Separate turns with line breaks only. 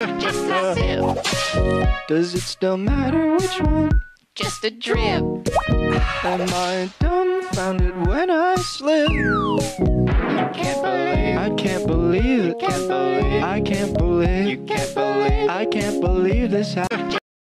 Just a sip.
Does it still matter which one?
Just a drip.
Am I dumbfounded when I slip?
Can't believe.
I can't believe it.
Can't believe.
I can't believe.
You can't believe.
I can't believe this happened.